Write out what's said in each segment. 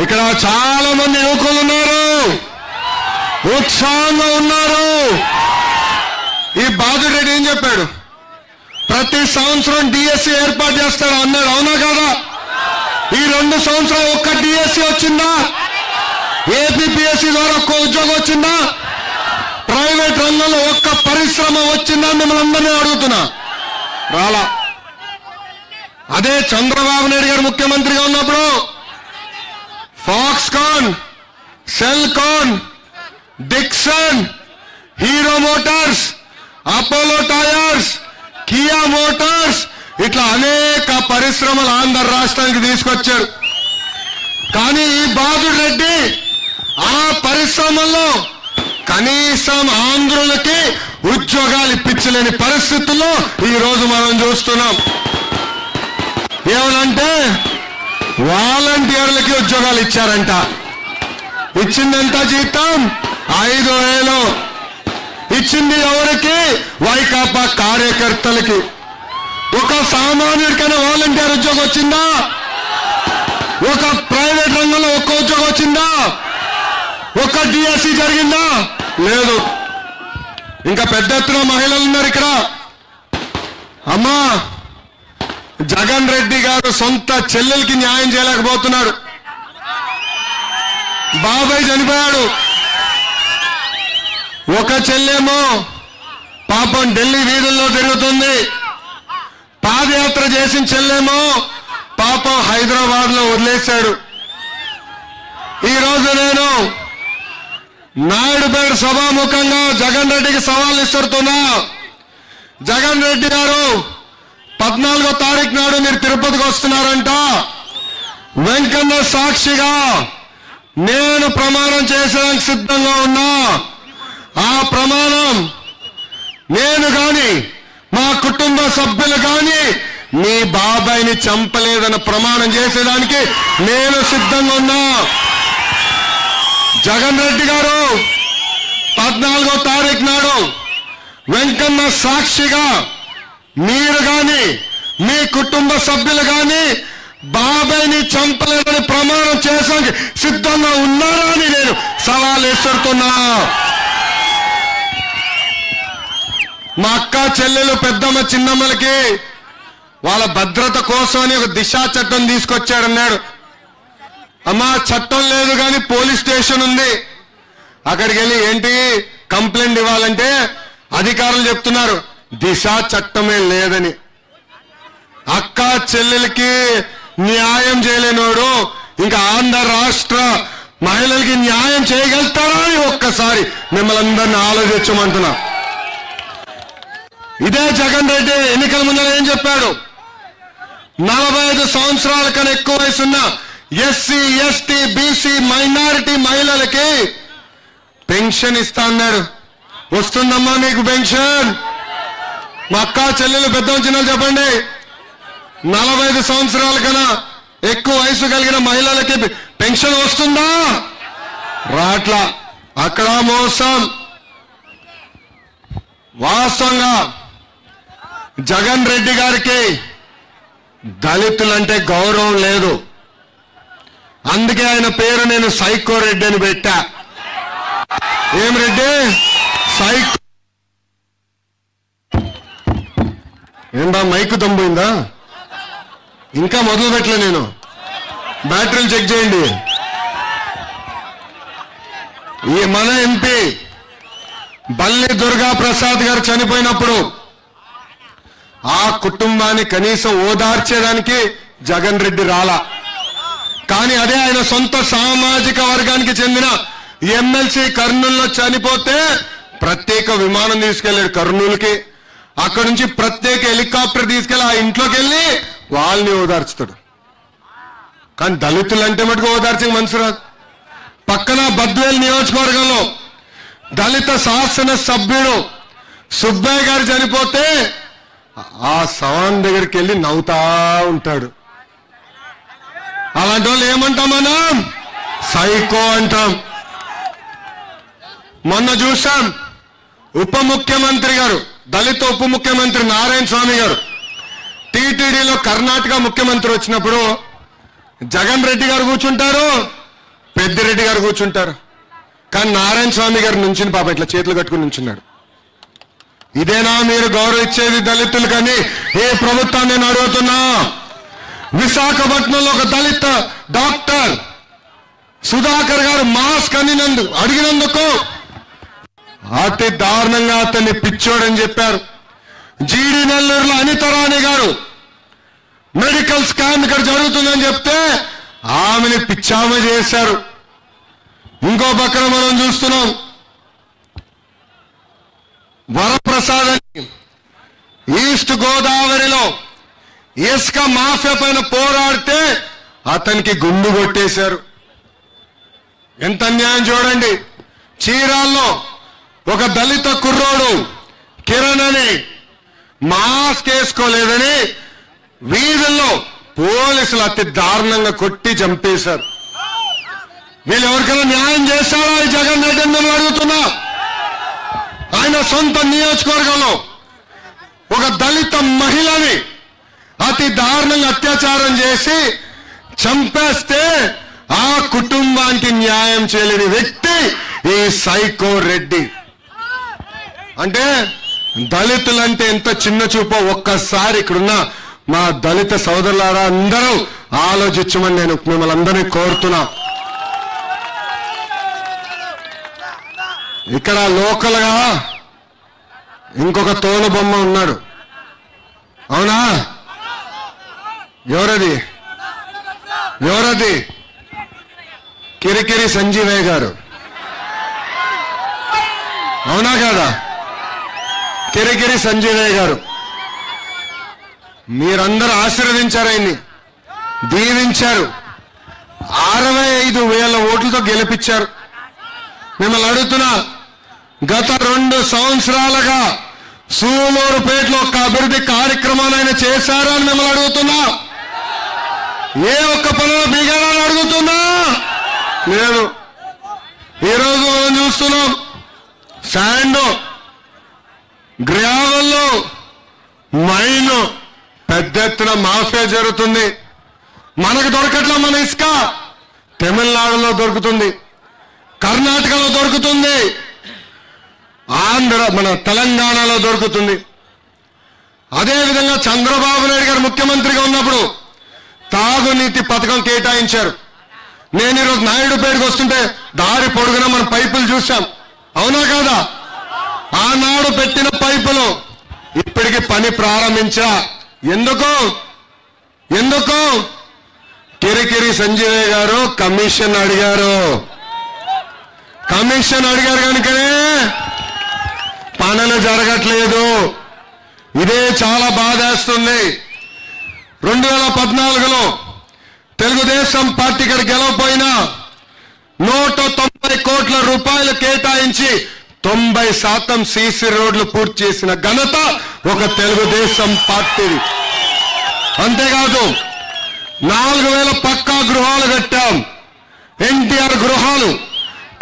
ఇక్కడ చాలా మంది యువకులు ఉన్నారు. ఉత్సాహంగా ఉన్నారు. ఈ బాధురెడ్డి ఏం చెప్పాడు? ప్రతి సంవత్సరం డిఎస్సి ఏర్పాటు చేస్తాడు అన్నాడు. అవునా కదా? ఈ రెండు సంవత్సరాలు ఒక్క డిఎస్సి వచ్చిందా? ఏపీపీఎస్సి ద్వారా ఒక్క ఉద్యోగం వచ్చిందా? ప్రైవేట్ రంగంలో ఒక్క పరిశ్రమ వచ్చిందా? మిమ్మల్ని అందరినీ అడుగుతున్నా. రాలా. అదే చంద్రబాబు నాయుడు గారు ముఖ్యమంత్రిగా ఉన్నప్పుడు Foxconn Celkon Dixon Hero Motors Apollo Tyres Kia Motors ఇట్లా అనేక పరిశ్రమలు ఆంధ్ర రాష్ట్రానికి తీసుకొచ్చారు. కానీ ఈ బాదుడు రెడ్డి ఆ పరిశ్రమల్లో కనీసం ఆంధ్రులకి ఉద్యోగాలు ఇప్పించలేని పరిస్థితుల్లో ఈ రోజు మనం చూస్తున్నాం. ఏమనంటే వాలంటీర్లకి ఉద్యోగాలు ఇచ్చారంట. ఇచ్చిందెంత జీతం ఐదు వేలు. ఇచ్చింది ఎవరికి? వైకాపా కార్యకర్తలకి. ఒక సామాన్యుడికైనా వాలంటీర్ ఉద్యోగం వచ్చిందా? ఒక ప్రైవేట్ రంగంలో ఒక్క ఉద్యోగం వచ్చిందా? ఒక్క డిఎస్సి జరిగిందా? లేదు. ఇంకా పెద్ద ఎత్తున మహిళలు ఉన్నారు ఇక్కడ. అమ్మా! జగన్ రెడ్డి గారు సొంత చెల్లెలకి న్యాయం చేయలేకపోతున్నాడు బాబాయ్ చనిపోయాడు. ఒక చెల్లెమో పాపం ఢిల్లీ వీధుల్లో తిరుగుతుంది. పాదయాత్ర చేసిన చెల్లెమో పాపం హైదరాబాద్లో వదిలేశాడు. ఈ రోజు నేను నాయుడుపేట సభాముఖంగా జగన్ రెడ్డికి సవాల్ ఇస్తున్నా జగన్ రెడ్డి గారు పద్నాలుగో తారీఖు నాడు మీరు తిరుపతికి వస్తున్నారంట. వెంకన్న సాక్షిగా నేను ప్రమాణం చేసేందుకు సిద్ధంగా ఉన్నా. ఆ ప్రమాణం నేను గాని మా కుటుంబ సభ్యులు గాని మీ బాబాయిని చంపలేదని ప్రమాణం చేసేదానికి నేను సిద్ధంగా ఉన్నా. జగన్ రెడ్డి గారు పద్నాలుగో తారీఖు నాడు వెంకన్న సాక్షిగా మీరు గాని మీ కుటుంబ సభ్యులు గాని బాబాయ్ని చంపలేదని ప్రమాణం చేసానికి సిద్ధంగా ఉన్నారా అని నేను సవాల్ ఎసరుతున్నా మా అక్క చెల్లెలు పెద్దమ్మ చిన్నమ్మలకి వాళ్ళ భద్రత కోసం అని ఒక దిశా చట్టం తీసుకొచ్చాడన్నాడు అమ్మా చట్టం లేదు కానీ పోలీస్ స్టేషన్ ఉంది. అక్కడికి వెళ్ళి ఏంటి కంప్లైంట్ ఇవ్వాలంటే అధికారులు చెప్తున్నారు. దిశ చట్టమే లేదని. అక్క చెల్లెలకి న్యాయం చేయలేనోడు ఇంకా ఆంధ్ర రాష్ట్ర మహిళలకి న్యాయం చేయగలుగుతారా అని ఒక్కసారి మిమ్మల్ని అందరినీ ఆలోచించమంటున్నా. ఇదే జగన్ రెడ్డి ఎన్నికల ముందర ఏం చెప్పాడు? నలభై ఐదు సంవత్సరాల కన్నా ఎక్కువ వయసున్న ఎస్సీ ఎస్టీ బీసీ మైనారిటీ మహిళలకి పెన్షన్ ఇస్తా అన్నాడు. వస్తుందమ్మా నీకు పెన్షన్? మా అక్క చెల్లెలు పెద్ద చిన్నలు చెప్పండి. నలభై ఐదు సంవత్సరాల కన్నా ఎక్కువ వయసు కలిగిన మహిళలకి పెన్షన్ వస్తుందా? రాట్లా. అక్కడ మోసం. వాస్తవంగా జగన్ రెడ్డి గారికి దళితులంటే గౌరవం లేదు. అందుకే ఆయన పేరు నేను సైకో రెడ్డి అని పెట్టా. ఏం రెడ్డి? సైకో ఏంటా మైక్ దమ్ముందా ఇంకా మొదలు పెట్టలే నేను. బ్యాటరీలు చెక్ చేయండి. ఈ మన ఎంపీ బల్లి దుర్గా ప్రసాద్ గారు చనిపోయినప్పుడు ఆ కుటుంబాన్ని కనీసం ఓదార్చేదానికి జగన్ రెడ్డి రాలా. కానీ అదే ఆయన సొంత సామాజిక వర్గానికి చెందిన ఎమ్మెల్సీ కర్నూలులో చనిపోతే ప్రత్యేక విమానం తీసుకెళ్ళాడు కర్నూలుకి. అక్కడి నుంచి ప్రత్యేక హెలికాప్టర్ తీసుకెళ్ళి ఆ ఇంట్లోకి వెళ్ళి వాళ్ళని ఓదార్చుతాడు. కానీ దళితులు అంటే మటుకు ఓదార్చే మనసు రాదు. పక్కన బద్వేల్ నియోజకవర్గంలో దళిత శాసన సభ్యుడు సుబ్బయ్య గారు చనిపోతే ఆ సవాన్ దగ్గరికి వెళ్ళి నవ్వుతా ఉంటాడు. అలాంటి వాళ్ళు ఏమంటాం మనం? సైకో అంటాం. మొన్న చూసాం ఉప ముఖ్యమంత్రి గారు దళిత ఉప ముఖ్యమంత్రి నారాయణ స్వామి గారు. టీటీడీలో కర్ణాటక ముఖ్యమంత్రి వచ్చినప్పుడు జగన్ రెడ్డి గారు కూర్చుంటారు పెద్దిరెడ్డి గారు కూర్చుంటారు. కానీ నారాయణ స్వామి గారు నుంచి పాప ఇట్లా చేతులు కట్టుకుని నుంచున్నాడు. ఇదేనా మీరు గౌరవించేది దళితులు కానీ ఏ ప్రభుత్వాన్ని నేను అడుగుతున్నా? విశాఖపట్నంలో ఒక దళిత డాక్టర్ సుధాకర్ గారు మాస్క్ అనినందు అడిగినందుకు అతి దారుణంగా అతన్ని పిచ్చోడని చెప్పారు. జీడి నెల్లూరులో అనితరాణి గారు మెడికల్ స్కామ్ ఇక్కడ జరుగుతుందని చెప్తే ఆమెని పిచ్చామ చేశారు. ఇంకో పక్కన మనం చూస్తున్నాం. వరప్రసాద్ అని ఈస్ట్ గోదావరిలో ఇసుక మాఫియా పైన పోరాడితే అతనికి గుండు కొట్టేశారు. ఎంత అన్యాయం చూడండి. చీరాల్లో ఒక దళిత కుర్రోడు కిరణ్ అని మాస్క్ వేసుకోలేదని వీధుల్లో పోలీసులు అతి దారుణంగా కొట్టి చంపేశారు. వీళ్ళు ఎవరికైనా న్యాయం చేస్తారా ఈ జగన్ రెడ్డి నేను అడుగుతున్నా? ఆయన సొంత నియోజకవర్గంలో ఒక దళిత మహిళని అతి దారుణంగా అత్యాచారం చేసి చంపేస్తే ఆ కుటుంబానికి న్యాయం చేయలేని వ్యక్తి ఈ సైకో రెడ్డి. అంటే దళితులంటే ఎంత చిన్న చూపో ఒక్కసారి ఇక్కడున్న మా దళిత సోదరులారా అందరూ ఆలోచించమని నేను మిమ్మల్ని అందరినీ కోరుతున్నా. ఇక్కడ లోకల్గా ఇంకొక తోలు బొమ్మ ఉన్నాడు. అవునా? ఎవరది? ఎవరది? కిరికిరి సంజీవయ్య గారు. అవునా కదా? కిరికిరి సంజయ్ గారు. మీరందరూ ఆశీర్వదించారు ఆయన్ని. దీవించారు. అరవై ఐదు వేల ఓట్లతో గెలిపించారు. మిమ్మల్ని అడుగుతున్నా గత రెండు సంవత్సరాలుగా సూలూరుపేటలో ఒక అభివృద్ధి కార్యక్రమాన్ని ఆయన చేశారా అని మిమ్మల్ని అడుగుతున్నా. ఏ ఒక్క పనులు బిగాలని అడుగుతున్నా. లేదు. ఈరోజు మనం చూస్తున్నాం శాండో గ్రామంలో మైన్ పెద్ద ఎత్తున మాఫియా జరుగుతుంది. మనకు దొరకట్లా మన ఇసుక తమిళనాడులో దొరుకుతుంది. కర్ణాటకలో దొరుకుతుంది. ఆంధ్ర మన తెలంగాణలో దొరుకుతుంది. అదేవిధంగా చంద్రబాబు నాయుడు గారు ముఖ్యమంత్రిగా ఉన్నప్పుడు తాగునీతి పథకం కేటాయించారు. నేను ఈరోజు నాయుడుపేటకు వస్తుంటే దారి పొడుగున మన పైపులు చూశాం. అవునా కాదా? ఆనాడు పెట్టిన పైపులు ఇప్పటికి పని ప్రారంభించా. ఎందుకు? ఎందుకు? కిరికిరి సంజయ్ గారు కమిషన్ అడిగారు. కమిషన్ అడిగారు కనుకనే పనులు జరగట్లేదు. ఇదే చాలా బాధేస్తుంది. రెండు వేల పద్నాలుగులో తెలుగుదేశం పార్టీ ఇక్కడ గెలవపోయినా నూట తొంభై కోట్ల రూపాయలు కేటాయించి తొంభై శాతం సీసీ రోడ్లు పూర్తి చేసిన ఘనత ఒక తెలుగుదేశం పార్టీది. అంతేకాదు నాలుగు వేల పక్కా గృహాలు కట్టాం. ఎన్టీఆర్ గృహాలు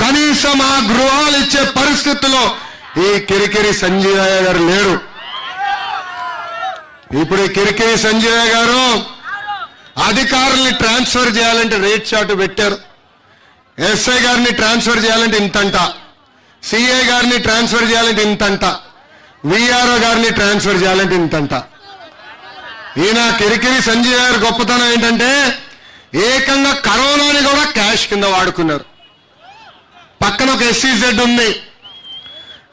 కనీసం ఆ గృహాలు ఇచ్చే పరిస్థితిలో ఈ కిరికిరి సంజీవయ్య గారు లేరు. ఇప్పుడు ఈ కిరికిరి సంజీవయ్య గారు అధికారుల్ని ట్రాన్స్ఫర్ చేయాలంటే రేట్ చార్ట్ పెట్టారు. ఎస్ఐ గారిని ట్రాన్స్ఫర్ చేయాలంటే ఇంతంట. సిఐ గారిని ట్రాన్స్ఫర్ చేయాలంటే ఇంతంట. విఆర్ఓ గారిని ట్రాన్స్ఫర్ చేయాలంటే ఇంతంట. ఈయన కిరికిరి సంజయ్ గారి గొప్పతనం ఏంటంటే ఏకంగా కరోనాని కూడా క్యాష్ కింద వాడుకున్నారు. పక్కన ఒక ఎస్సీజెడ్ ఉంది.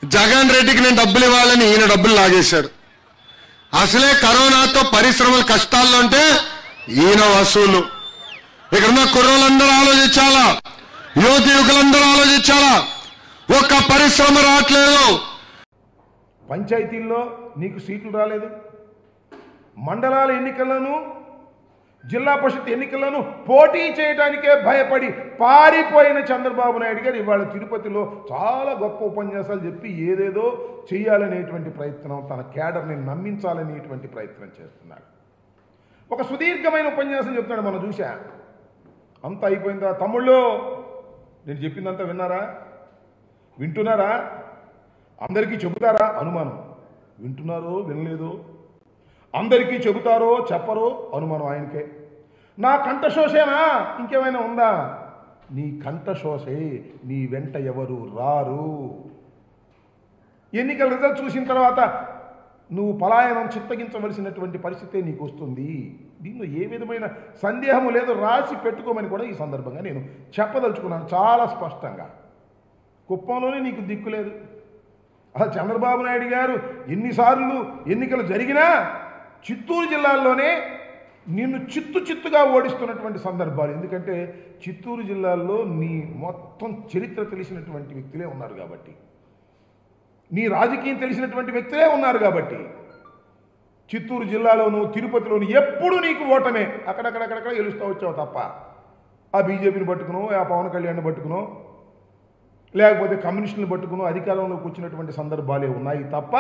జగన్ రెడ్డికి నేను డబ్బులు ఇవ్వాలని ఈయన డబ్బులు లాగేశాడు అసలే కరోనాతో పరిశ్రమలు కష్టాల్లో ఉంటే ఈయన వసూలు. ఇక్కడున్న కుర్రోళ్ళందరూ ఆలోచించాలా? యువతి యువకులందరూ ఆలోచించాలా? ఒక పరిశ్రమ రావట్లేదు. పంచాయతీల్లో నీకు సీట్లు రాలేదు. మండలాల ఎన్నికలను జిల్లా పరిషత్ ఎన్నికలను పోటీ చేయడానికే భయపడి పారిపోయిన చంద్రబాబు నాయుడు గారు ఇవాళ తిరుపతిలో చాలా గొప్ప ఉపన్యాసాలు చెప్పి ఏదేదో చేయాలనేటువంటి ప్రయత్నం తన కేడర్ని నమ్మించాలనేటువంటి ప్రయత్నం చేస్తున్నాడు. ఒక సుదీర్ఘమైన ఉపన్యాసం చెప్తున్నాడు మనం చూసా అంతా అయిపోయిందా? తమ్ముళ్ళు నేను చెప్పిందంతా విన్నారా? వింటున్నారా? అందరికీ చెబుతారా? అనుమానం. వింటున్నారో వినలేదో? అందరికీ చెబుతారో చెప్పరో? అనుమానం ఆయనకే. నా కంఠశోషేనా ఇంకేమైనా ఉందా? నీ కంఠశోషే నీ వెంట ఎవరు రారు. ఎన్నికల రిజల్ట్ చూసిన తర్వాత నువ్వు పలాయనం చిత్తగించవలసినటువంటి పరిస్థితే నీకు వస్తుంది దీనిలో ఏ విధమైన సందేహము లేదు రాసి పెట్టుకోమని కూడా ఈ సందర్భంగా నేను చెప్పదలుచుకున్నాను. చాలా స్పష్టంగా. కుప్పంలోనే నీకు దిక్కు లేదు. అసలు చంద్రబాబు నాయుడు గారు ఎన్నిసార్లు ఎన్నికలు జరిగినా చిత్తూరు జిల్లాల్లోనే నిన్ను చిత్తు చిత్తుగా ఓడిస్తున్నటువంటి సందర్భాలు. ఎందుకంటే చిత్తూరు జిల్లాలో నీ మొత్తం చరిత్ర తెలిసినటువంటి వ్యక్తులే ఉన్నారు కాబట్టి. నీ రాజకీయం తెలిసినటువంటి వ్యక్తులే ఉన్నారు కాబట్టి. చిత్తూరు జిల్లాలోను తిరుపతిలోను ఎప్పుడు నీకు ఓటమే. అక్కడక్కడక్కడక్కడ గెలుస్తూ వచ్చావు తప్ప. ఆ బీజేపీని పట్టుకునో ఆ పవన్ కళ్యాణ్ని పట్టుకునో లేకపోతే కమ్యూనిస్టులను పట్టుకుని అధికారంలోకి వచ్చినటువంటి సందర్భాలే ఉన్నాయి తప్ప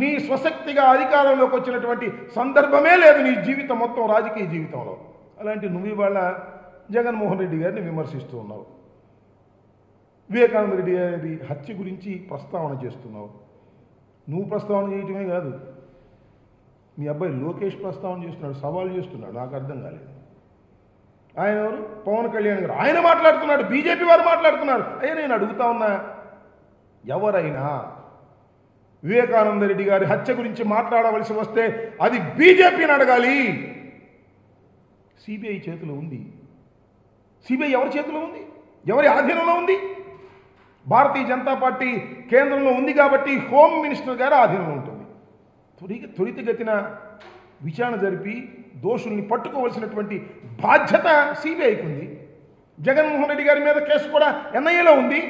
నీ స్వశక్తిగా అధికారంలోకి వచ్చినటువంటి సందర్భమే లేదు నీ జీవితం మొత్తం రాజకీయ జీవితంలో. అలాంటి నువ్వు ఇవాళ జగన్మోహన్ రెడ్డి గారిని విమర్శిస్తూ ఉన్నావు. వివేకానంద రెడ్డి గారి హత్య గురించి ప్రస్తావన చేస్తున్నావు. నువ్వు ప్రస్తావన చేయటమే కాదు మీ అబ్బాయి లోకేష్ ప్రస్తావన చేస్తున్నాడు సవాల్ చేస్తున్నాడు నాకు అర్థం కాలేదు. ఆయన ఎవరు? పవన్ కళ్యాణ్ గారు. ఆయన మాట్లాడుతున్నాడు. బీజేపీ వారు మాట్లాడుతున్నారు. అయ్యా నేను అడుగుతా ఉన్నా. ఎవరైనా వివేకానంద రెడ్డి గారి హత్య గురించి మాట్లాడవలసి వస్తే అది బీజేపీని అడగాలి. సిబిఐ చేతిలో ఉంది. సిబిఐ ఎవరి చేతిలో ఉంది? ఎవరి ఆధీనంలో ఉంది? భారతీయ జనతా పార్టీ కేంద్రంలో ఉంది కాబట్టి హోమ్ మినిస్టర్ గారి ఆధీనంలో ఉంటుంది. త్వరి త్వరితగతిన విచారణ జరిపి దోషుల్ని పట్టుకోవలసినటువంటి బాధ్యత సిబిఐకి ఉంది జగన్మోహన్ రెడ్డి గారి మీద కేసు కూడా ఎన్ఐఏలో ఉంది.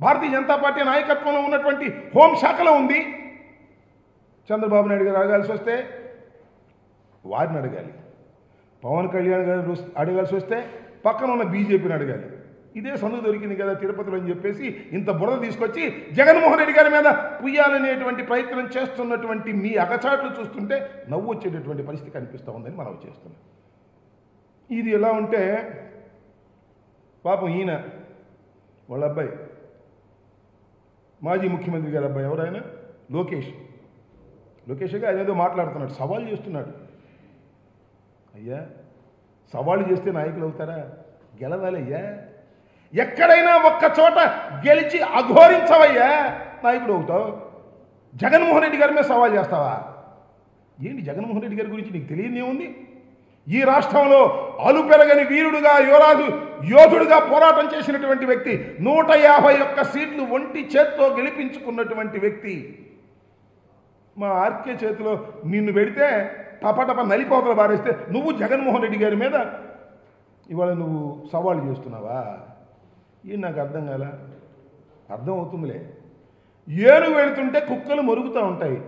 భారతీయ జనతా పార్టీ నాయకత్వంలో ఉన్నటువంటి హోంశాఖలో ఉంది. చంద్రబాబు నాయుడు గారు అడగాల్సి వస్తే వారిని అడగాలి. పవన్ కళ్యాణ్ గారు అడగాల్సి వస్తే పక్కన ఉన్న బీజేపీని అడగాలి. ఇదే సందు దొరికింది కదా తిరుపతిలో అని చెప్పేసి ఇంత బురద తీసుకొచ్చి జగన్మోహన్ రెడ్డి గారి మీద పుయ్యాలనేటువంటి ప్రయత్నం చేస్తున్నటువంటి మీ అగచాట్లు చూస్తుంటే నవ్వు వచ్చేటటువంటి పరిస్థితి కనిపిస్తూ ఉందని మనం చేస్తున్నాం. ఇది ఎలా ఉంటే పాపం ఈయన వాళ్ళ అబ్బాయి మాజీ ముఖ్యమంత్రి గారి అబ్బాయి ఎవరైనా లోకేష్. లోకేష్గా అదేదో మాట్లాడుతున్నాడు సవాల్ చేస్తున్నాడు. అయ్యా సవాళ్ళు చేస్తే నాయకులు అవుతారా? గెలవాలి అయ్యా ఎక్కడైనా ఒక్క చోట గెలిచి అఘోరించవయ్యా. నాయకుడు అవుతావు. జగన్మోహన్ రెడ్డి గారి మీద సవాల్ చేస్తావా? ఏంటి జగన్మోహన్ రెడ్డి గారి గురించి నీకు తెలియని ఏముంది ఈ రాష్ట్రంలో అలుపెరగని వీరుడుగా యువరాజు యోధుడుగా పోరాటం చేసినటువంటి వ్యక్తి నూట యాభై ఒక్క సీట్లు ఒంటి చేత్తో గెలిపించుకున్నటువంటి వ్యక్తి మా ఆర్కే చేతిలో నిన్ను పెడితే టపటప నలిపోతలు బారేస్తే నువ్వు జగన్మోహన్ రెడ్డి గారి మీద ఇవాళ నువ్వు సవాళ్ళు చేస్తున్నావా? ఏం నాకు అర్థం కాల? అర్థం అవుతుందిలే. ఏనుగు వెళుతుంటే కుక్కలు మరుగుతూ ఉంటాయి.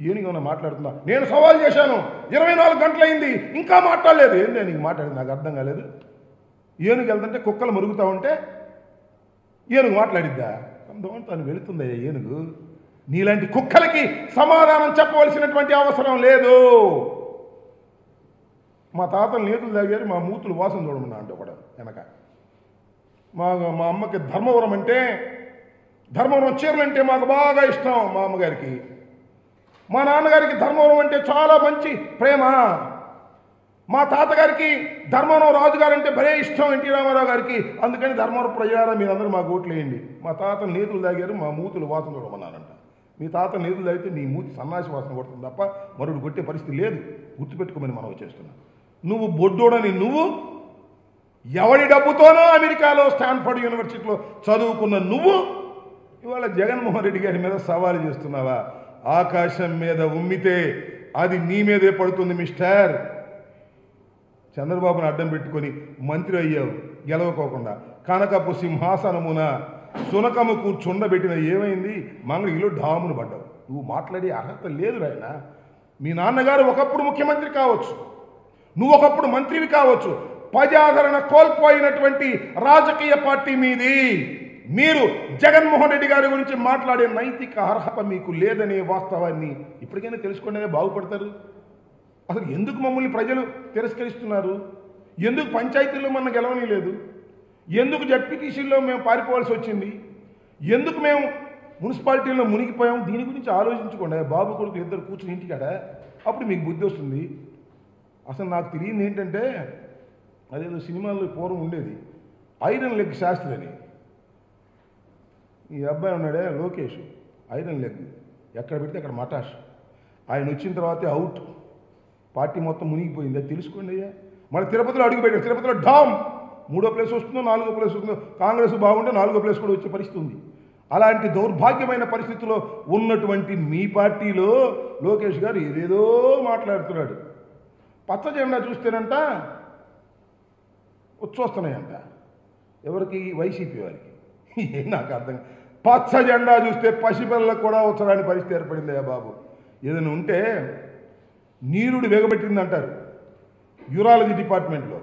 ఏనుగు ఏమైనా మాట్లాడుతుందా? నేను సవాల్ చేశాను. ఇరవై నాలుగు గంటలైంది. ఇంకా మాట్లాడలేదు. ఏంది నీకు మాట్లాడింది? నాకు అర్థం కాలేదు. ఏనుగు వెళ్తుంటే కుక్కలు మరుగుతూ ఉంటే ఏనుగు మాట్లాడిద్దా? అందం తను వెళుతుందయ్యా ఏనుగు. నీలాంటి కుక్కలకి సమాధానం చెప్పవలసినటువంటి అవసరం లేదు. మా తాతలు నీతులు తాగారు మా మూతులు వాసన చూడమన్నా అంటే కూడా వెనక. మా మా అమ్మకి ధర్మవరం అంటే ధర్మవరం చీరలు అంటే మాకు బాగా ఇష్టం మా అమ్మగారికి. మా నాన్నగారికి ధర్మవరం అంటే చాలా మంచి ప్రేమ. మా తాతగారికి ధర్మవరం రాజుగారు అంటే భలే ఇష్టం ఎన్టీ రామారావు గారికి. అందుకని ధర్మవరం ప్రజారా మీరందరూ మాకు ఓట్లేయండి మా తాత నీతులు తాగారు మా మూతులు వాసన చూడమన్నారంట మీ తాత నీతులు తాగితే నీ మూతి సన్నాసి వాసన కొడుతుంది తప్ప మరొకటి కొట్టే పరిస్థితి లేదు. గుర్తుపెట్టుకోమని మనం చేస్తున్నాం నువ్వు బొడ్డోడని నువ్వు ఎవడి డబ్బుతోనో అమెరికాలో స్టాన్ఫర్డ్ యూనివర్సిటీలో చదువుకున్న నువ్వు ఇవాళ జగన్మోహన్ రెడ్డి గారి మీద సవాలు చేస్తున్నావా? ఆకాశం మీద ఉమ్మితే అది నీ మీదే పడుతుంది మిస్టర్. చంద్రబాబును అడ్డం పెట్టుకొని మంత్రి అయ్యావు గెలవకోకుండా. కనకపు సింహాసనమున సునకము కూర్చుండబెట్టిన ఏమైంది? మంగళగిరిలో డామును పడ్డావు. నువ్వు మాట్లాడే అర్హత లేదు రాయన మీ నాన్నగారు ఒకప్పుడు ముఖ్యమంత్రి కావచ్చు. నువ్వు ఒకప్పుడు మంత్రివి కావచ్చు. ప్రజాదరణ కోల్పోయినటువంటి రాజకీయ పార్టీ మీది. మీరు జగన్మోహన్ రెడ్డి గారి గురించి మాట్లాడే నైతిక అర్హత మీకు లేదనే వాస్తవాన్ని ఇప్పటికైనా తెలుసుకునే బాగుపడతారు. అసలు ఎందుకు మమ్మల్ని ప్రజలు తిరస్కరిస్తున్నారు? ఎందుకు పంచాయతీల్లో మన గెలవని లేదు ఎందుకు జడ్పీటీసీల్లో మేము పారిపోవాల్సి వచ్చింది? ఎందుకు మేము మున్సిపాలిటీల్లో మునిగిపోయాం? దీని గురించి ఆలోచించుకోండి. బాబు కొడుకు ఇద్దరు కూర్చుని ఇంటికాడ. అప్పుడు మీకు బుద్ధి వస్తుంది. అసలు నాకు తెలియంది ఏంటంటే అదేదో సినిమాల్లో పూర్వం ఉండేది. ఐరన్ లెగ్ శాస్త్రి అని ఈ అబ్బాయి ఉన్నాడే లోకేష్ ఐరన్ లెగ్. ఎక్కడ పెడితే అక్కడ మటాష్. ఆయన వచ్చిన తర్వాతే అవుట్. పార్టీ మొత్తం మునిగిపోయింది. అది తెలుసుకోండి అయ్యా. మన తిరుపతిలో అడుగుపెట్టారు తిరుపతిలో డామ్ మూడో ప్లేస్ వస్తుందో నాలుగో ప్లేస్ వస్తుందో కాంగ్రెస్ బాగుంటే నాలుగో ప్లేస్ కూడా వచ్చే పరిస్థితి ఉంది. అలాంటి దౌర్భాగ్యమైన పరిస్థితిలో ఉన్నటువంటి మీ పార్టీలో లోకేష్ గారు ఏదేదో మాట్లాడుతున్నాడు. పచ్చ జెండా చూస్తేనంట వచ్చొస్తున్నాయంట ఎవరికి? వైసీపీ వారికి. నాకు అర్థం పచ్చ జెండా చూస్తే పసిపిల్లలకు కూడా వచ్చడానికి పరిస్థితి ఏర్పడిందయ్యా బాబు. ఏదైనా ఉంటే నీరుడు వెగబెట్టింది అంటారు యూరాలజీ డిపార్ట్మెంట్లో.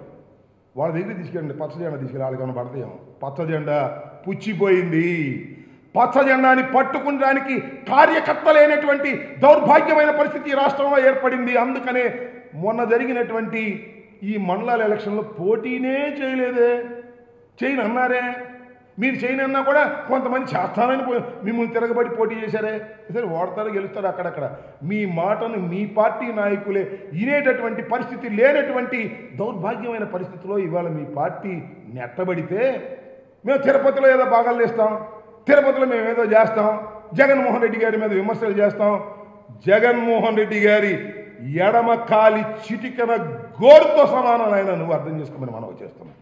వాళ్ళ దగ్గర తీసుకెళ్ళండి పచ్చ జెండా తీసుకెళ్ళి వాళ్ళకి ఏమైనా పడతాయేమో. పచ్చ జెండా పుచ్చిపోయింది. పచ్చ జెండాని పట్టుకుంటానికి కార్యకర్త లేనటువంటి దౌర్భాగ్యమైన పరిస్థితి రాష్ట్రంలో ఏర్పడింది. అందుకనే మొన్న జరిగినటువంటి ఈ మండలాల ఎలక్షన్లో పోటీనే చేయలేదే. చేయను అన్నారే మీరు చేయను అన్నా కూడా కొంతమంది చేస్తానని మిమ్మల్ని తిరగబడి పోటీ చేశారే. సరే ఓడతారు గెలుస్తారు అక్కడక్కడ? మీ మాటను మీ పార్టీ నాయకులే వినేటటువంటి పరిస్థితి లేనటువంటి దౌర్భాగ్యమైన పరిస్థితిలో ఇవాళ మీ పార్టీ నెట్టబడితే మేము తిరుపతిలో ఏదో భాగాలు చేస్తాం తిరుపతిలో మేము ఏదో చేస్తాం. జగన్మోహన్ రెడ్డి గారి మీద విమర్శలు చేస్తాం. జగన్మోహన్ రెడ్డి గారి ఎడమ కాలి చిటికన గోరుతో సమానం ఆయన నువ్వు అర్థం చేసుకోమని మనం చేస్తున్నాం